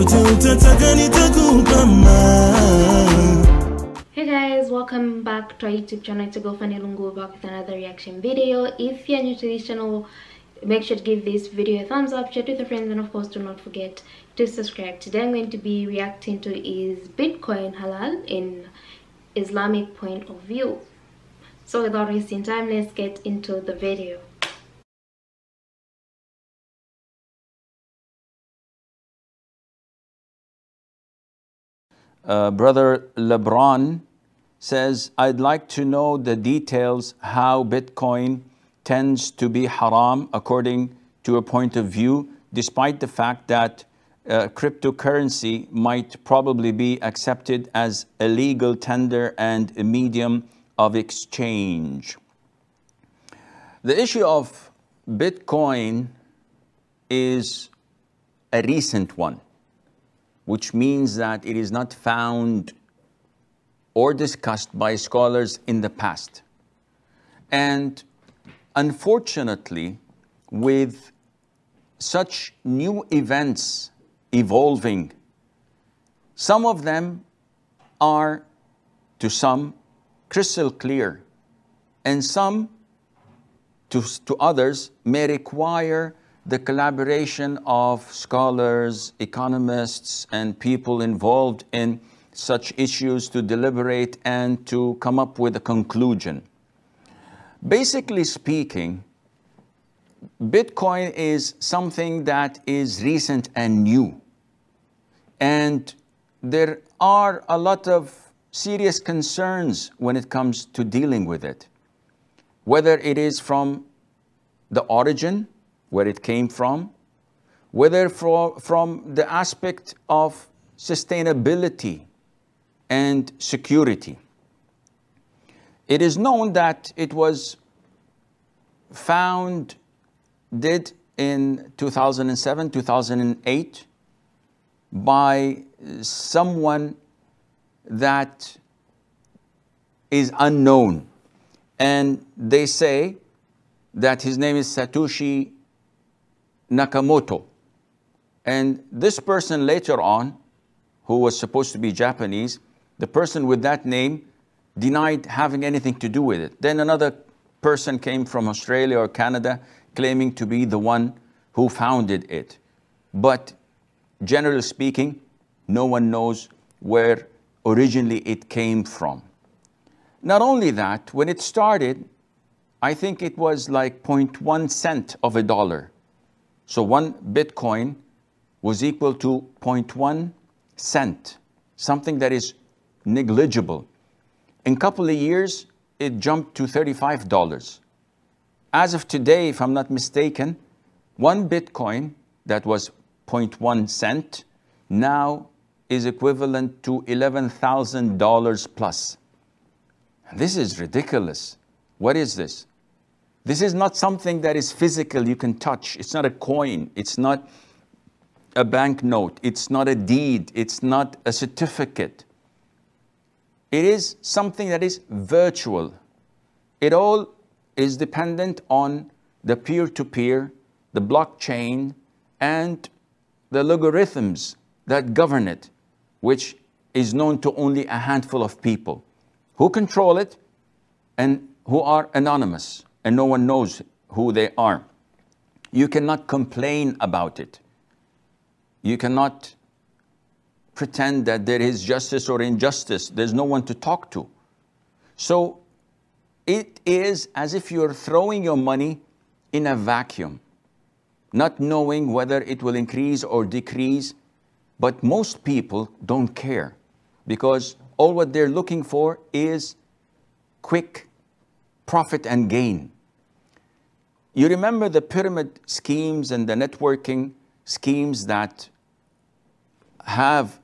utataka nitakupa Hey guys, welcome back to our YouTube channel. It's your Fanny Lungu back with another reaction video. If you're new to this channel, make sure to give this video a thumbs up, share it with your friends, and of course, do not forget to subscribe. Today, I'm going to be reacting to is Bitcoin halal in Islamic point of view. So, without wasting time, let's get into the video. Uh, brother LeBron says, I'd like to know the details how Bitcoin tends to be haram according to a point of view, despite the fact that uh, cryptocurrency might probably be accepted as a legal tender and a medium of exchange. The issue of Bitcoin is a recent one which means that it is not found or discussed by scholars in the past. And unfortunately, with such new events evolving, some of them are, to some, crystal clear, and some, to, to others, may require the collaboration of scholars, economists, and people involved in such issues to deliberate and to come up with a conclusion. Basically speaking, Bitcoin is something that is recent and new. And there are a lot of serious concerns when it comes to dealing with it. Whether it is from the origin, where it came from, whether for, from the aspect of sustainability and security. It is known that it was found did in 2007, 2008 by someone that is unknown. And they say that his name is Satoshi Nakamoto. And this person later on, who was supposed to be Japanese, the person with that name denied having anything to do with it. Then another person came from Australia or Canada claiming to be the one who founded it. But generally speaking, no one knows where originally it came from. Not only that, when it started, I think it was like 0.1 cent of a dollar. So one Bitcoin was equal to 0.1 cent, something that is negligible. In a couple of years, it jumped to $35. As of today, if I'm not mistaken, one Bitcoin that was 0.1 cent now is equivalent to $11,000 plus. This is ridiculous. What is this? This is not something that is physical, you can touch. It's not a coin. It's not a banknote. It's not a deed. It's not a certificate. It is something that is virtual. It all is dependent on the peer to peer, the blockchain, and the logarithms that govern it, which is known to only a handful of people who control it and who are anonymous and no one knows who they are. You cannot complain about it. You cannot pretend that there is justice or injustice. There's no one to talk to. So it is as if you're throwing your money in a vacuum, not knowing whether it will increase or decrease. But most people don't care because all what they're looking for is quick profit and gain. You remember the pyramid schemes and the networking schemes that have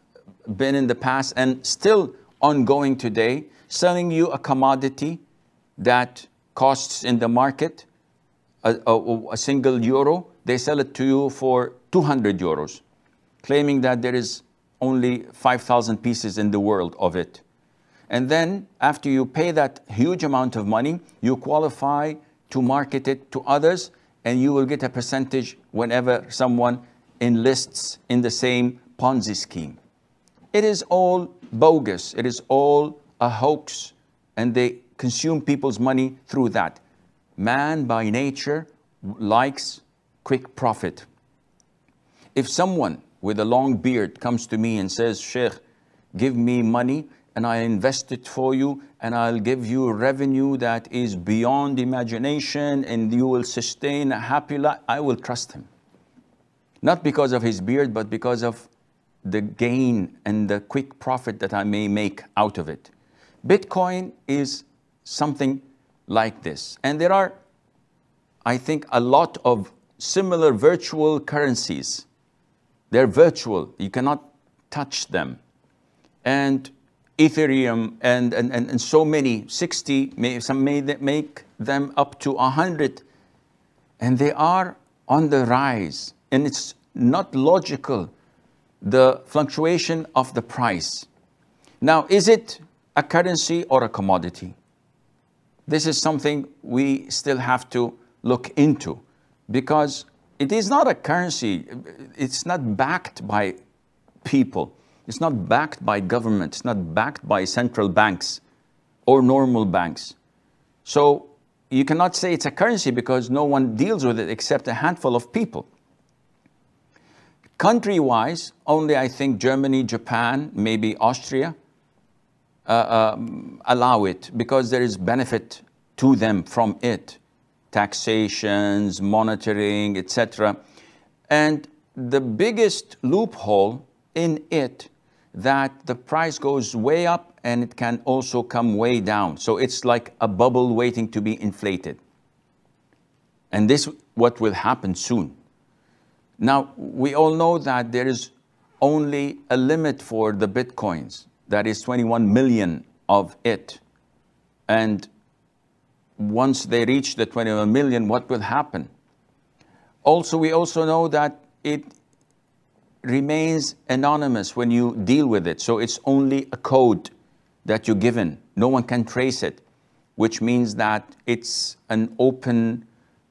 been in the past and still ongoing today, selling you a commodity that costs in the market a, a, a, single euro, they sell it to you for 200 euros, claiming that there is only 5,000 pieces in the world of it. And then after you pay that huge amount of money, you qualify to market it to others and you will get a percentage whenever someone enlists in the same Ponzi scheme. It is all bogus. It is all a hoax. And they consume people's money through that. Man by nature likes quick profit. If someone with a long beard comes to me and says, Sheikh, give me money and I invest it for you and I'll give you revenue that is beyond imagination and you will sustain a happy life, I will trust him. Not because of his beard, but because of the gain and the quick profit that I may make out of it. Bitcoin is something like this. And there are, I think, a lot of similar virtual currencies. They're virtual, you cannot touch them. And Ethereum and, and, and, and so many, 60, may, some may make them up to 100. And they are on the rise. And it's not logical, the fluctuation of the price. Now, is it a currency or a commodity? This is something we still have to look into because it is not a currency. It's not backed by people. It's not backed by government. It's not backed by central banks or normal banks. So you cannot say it's a currency because no one deals with it except a handful of people. Country wise, only I think Germany, Japan, maybe Austria uh, um, allow it because there is benefit to them from it taxations, monitoring, etc. And the biggest loophole in it that the price goes way up and it can also come way down. So it's like a bubble waiting to be inflated. And this what will happen soon. Now, we all know that there is only a limit for the bitcoins. That is 21 million of it. And once they reach the 21 million, what will happen? Also, we also know that it remains anonymous when you deal with it. So it's only a code that you're given. No one can trace it, which means that it's an open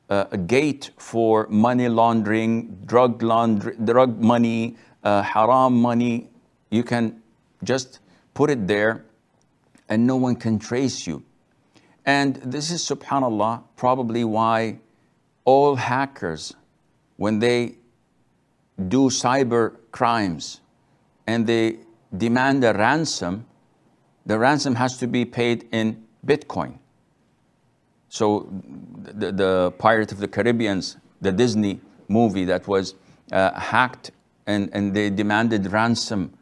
uh, gate for money laundering, drug laundering, drug money, uh, haram money. You can just put it there and no one can trace you. And this is, subhanAllah, probably why all hackers, when they do cyber crimes and they demand a ransom, the ransom has to be paid in Bitcoin. So the, the Pirate of the Caribbeans, the Disney movie that was uh, hacked and, and they demanded ransom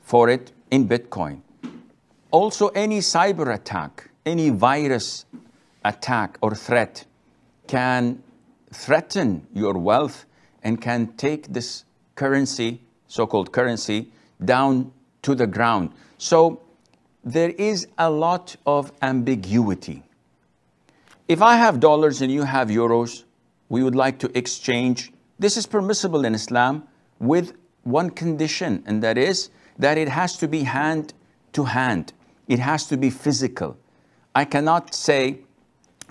for it in Bitcoin. Also, any cyber attack, any virus attack or threat can threaten your wealth and can take this currency, so-called currency, down to the ground. So there is a lot of ambiguity. If I have dollars and you have euros, we would like to exchange. This is permissible in Islam with one condition, and that is that it has to be hand to hand. It has to be physical. I cannot say,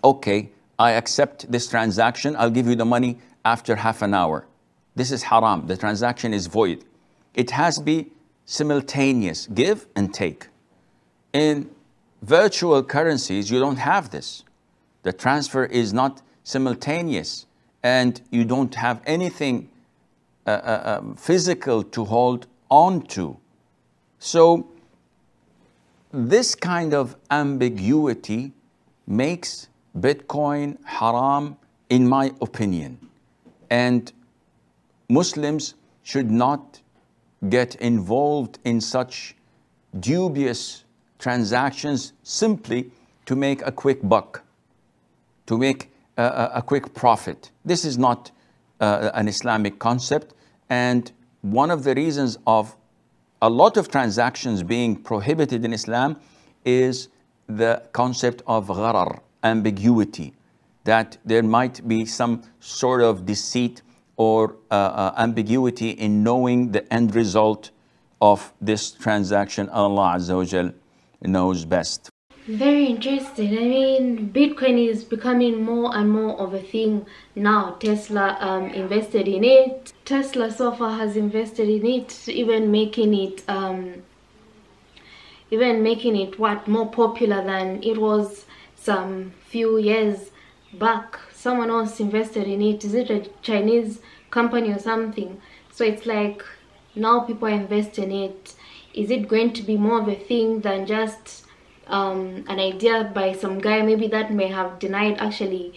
okay, I accept this transaction, I'll give you the money after half an hour. This is haram. The transaction is void. It has to be simultaneous, give and take. In virtual currencies, you don't have this. The transfer is not simultaneous and you don't have anything uh, uh, um, physical to hold on to. So this kind of ambiguity makes Bitcoin haram in my opinion. And Muslims should not get involved in such dubious transactions simply to make a quick buck to make a, a quick profit. This is not uh, an Islamic concept. And one of the reasons of a lot of transactions being prohibited in Islam is the concept of gharar, ambiguity, that there might be some sort of deceit or uh, uh, ambiguity in knowing the end result of this transaction. Allah Azza wa Jal knows best. very interesting. I mean, Bitcoin is becoming more and more of a thing now. Tesla um, invested in it. Tesla so far has invested in it, even making it, um, even making it what more popular than it was some few years back. Someone else invested in it. Is it a Chinese company or something? So it's like now people are investing in it. Is it going to be more of a thing than just um, an idea by some guy maybe that may have denied actually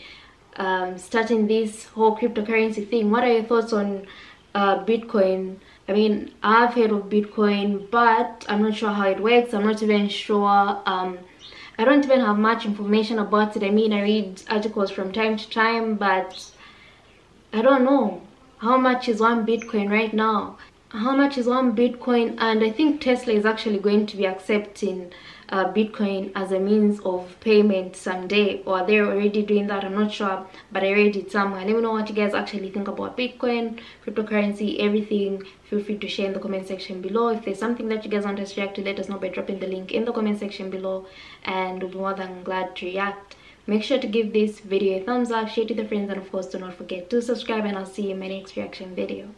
um, starting this whole cryptocurrency thing. What are your thoughts on uh, Bitcoin? I mean, I've heard of Bitcoin, but I'm not sure how it works. I'm not even sure. Um, I don't even have much information about it. I mean, I read articles from time to time, but I don't know how much is one Bitcoin right now. How much is one Bitcoin? And I think Tesla is actually going to be accepting uh, Bitcoin as a means of payment someday or they're already doing that I'm not sure but I read it somewhere. Let me know what you guys actually think about Bitcoin cryptocurrency everything. Feel free to share in the comment section below. If there's something that you guys want us to react to let us know by dropping the link in the comment section below and we'll be more than glad to react. Make sure to give this video a thumbs up share to the friends and of course do not forget to subscribe and I'll see you in my next reaction video